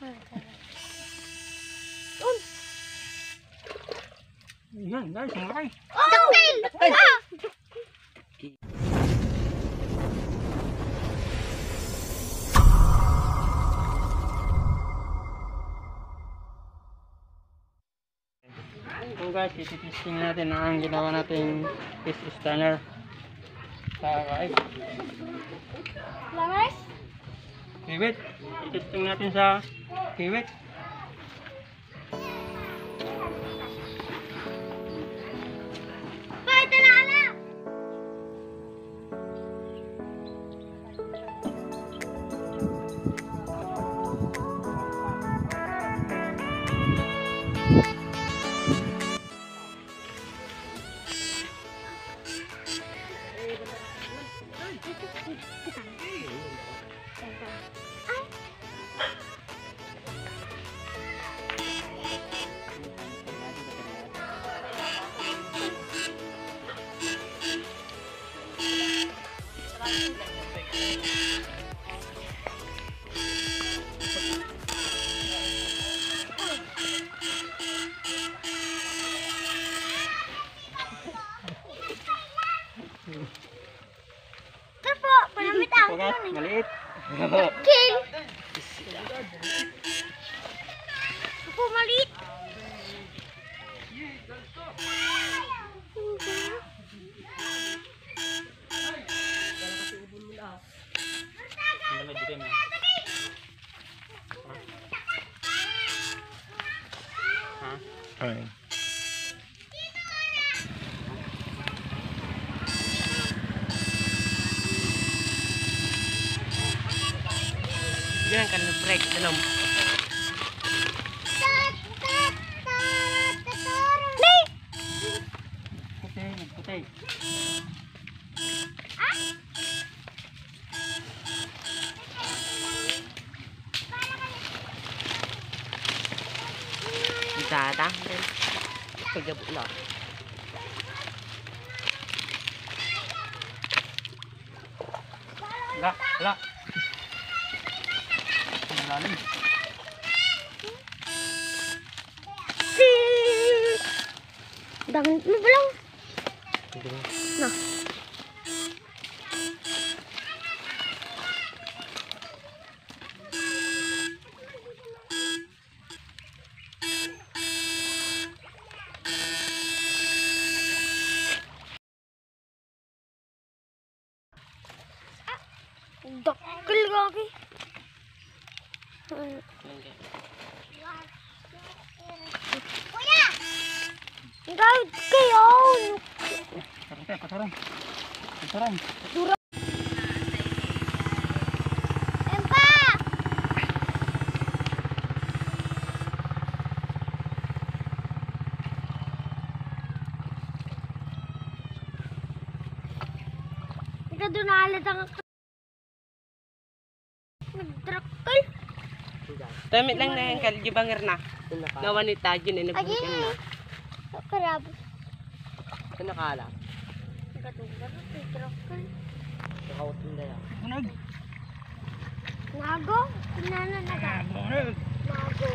Yan, guys, ang laki. Dakil! Ah! So guys, iti-testing natin ang ginawa nating fish stunner sa kaib. Lamas? Kiwit. Iti-testing natin sa kiwit. Panamit ang So guys, maliit. King! Po, maliit. Ay. Correct, tanong. May! phải puti. bụi Pagabulak. Wala, wala. 나는 Đang lúc lâu Nào Đọc cái lo cái Kuya! Ikaw kayo! Sarang teh, pasarang. Pasarang. Empa! Ikaw doon naalat ang Damit lang na yung kaljibanger na. Na wanita dyan eh, Ay, nagbukan na. Karab. Ito nakala. Nakautin na yan. Unag. Nago? Nana naga. Nago.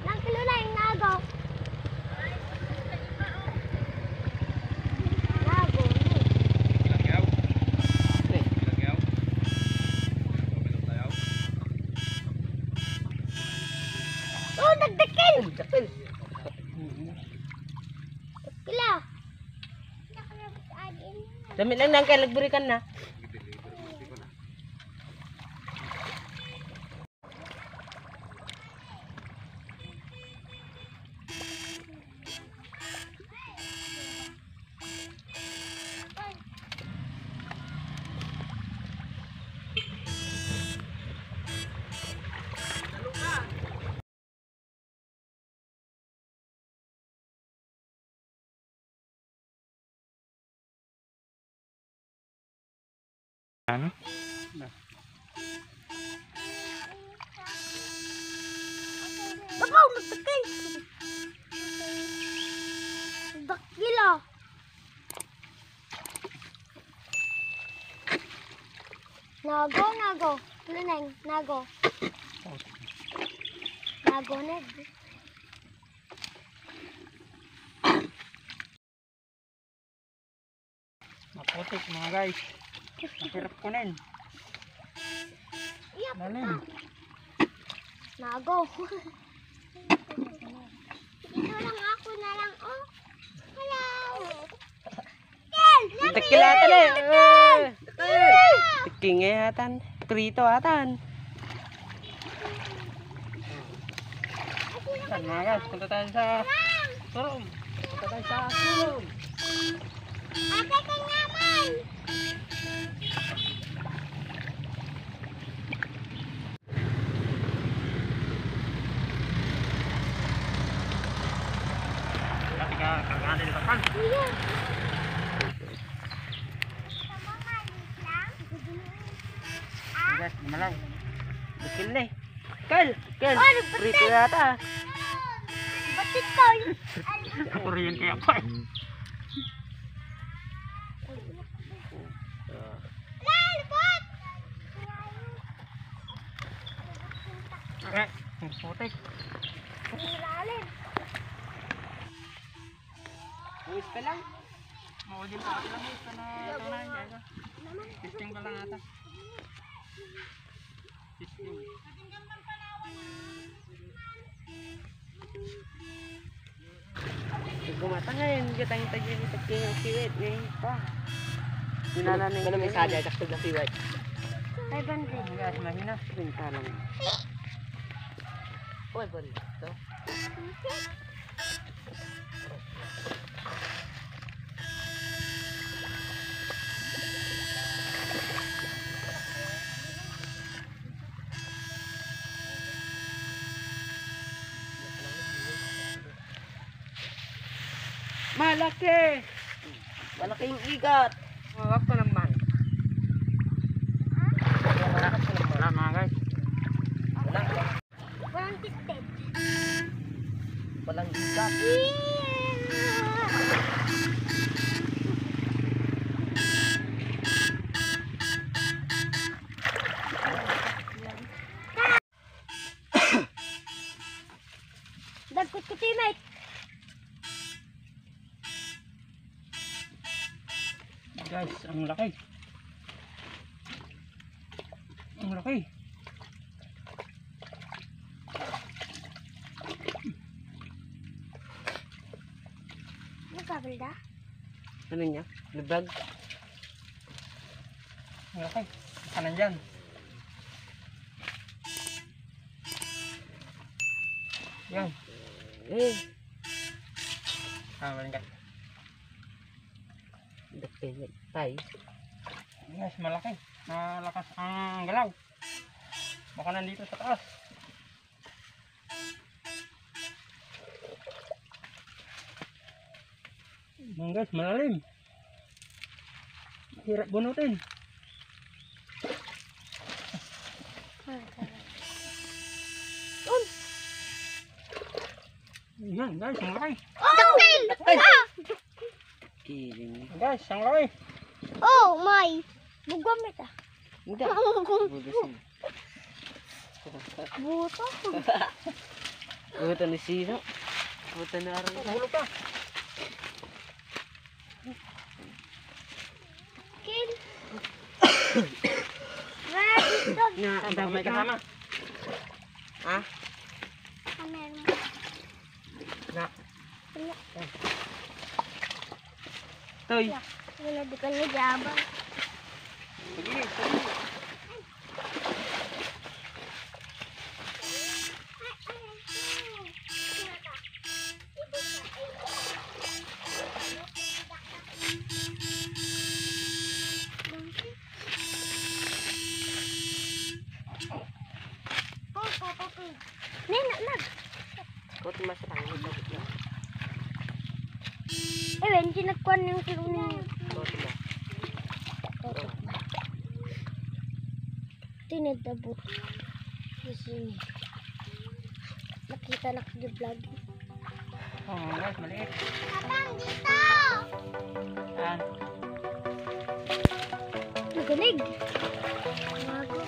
Na yung nago. Nago. Damit lang na yung kalagbulikan na. Ano? Babaw! Nagdakil ah. Nago, nago. Luneng, nago. Nagoneg. Maputik mga guys. Mahirap kunin. Yap. Lalim. Nago. Ito lang ako na lang, oh. Hello. Kel! Dakilatan eh. Eh. Tingay atan. Prito atan. Guys, punta tayo sa showroom. Punta tayo sa showroom. Ate ka naman. Kagana dito pa. Kuya. Guys, malaw. Dakil na eh. Kel. Kel. Oh, nagbatik. Prito yata. Batit ko. Kuryente ako eh. Lalbot! Okay, putik. Ilalim. Uwis pa lang. Din pa. Mo, ito na ito na yan. guys. Testing pa lang ata. Testing. Gatang tagyo ni tagyo yung siwit. Ngayon pa. Sinananin ko may sadya. Dakto na siwit. 500. Guys, mahina. Pinta lang. Uy, bonito. Malaki! Malaking igat. Mawag ko naman. Wala mga guys. Wala. Walang tisted. Walang igat. Guys, ang laki. Ang laki. Nagkabal da? Ano niya? Lubag? Ang laki. Kanan dyan. Yan. Eh. Ah, balik ka. Tay. Guys, malaki. Malakas ang galaw. Baka nandito sa taas. Guys, malalim. Hirap bunutin. Yan guys, ang laki. Daktil! Ah! Kiling. Guys, ang laki. Oh my. Bugwa meta. Muda. Buto. Buto ni sino? Buto ni aron. Hulo ka. Kill. Na, ang dami ka hama. Ha? Kamera. Na. Toy. Yeah. Wala di kanya jabang. Kau tuh masih tangan, kau tuh. Eh, bensin aku nih, kau nih. Tinadabot. Kasi nakita na kayo vlog. Oh, guys, maliit. Abang, dito! Yan. Nagalig. Mago.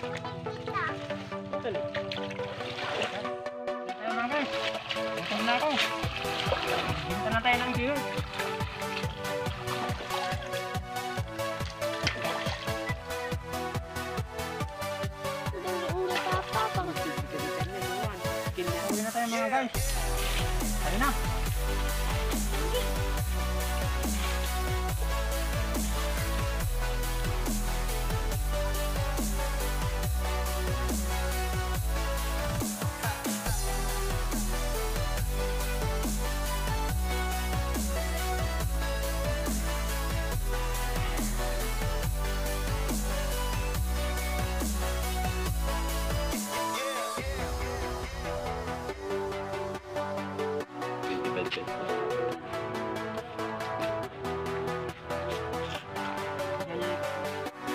Ito mga Binta na.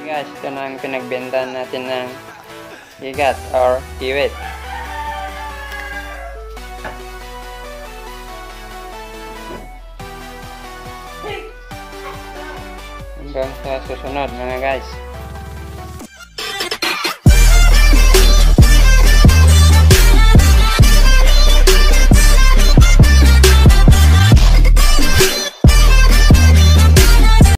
Guys, ito na ang pinagbenta natin ng igat or kiwit. Hanggang sa susunod mga guys.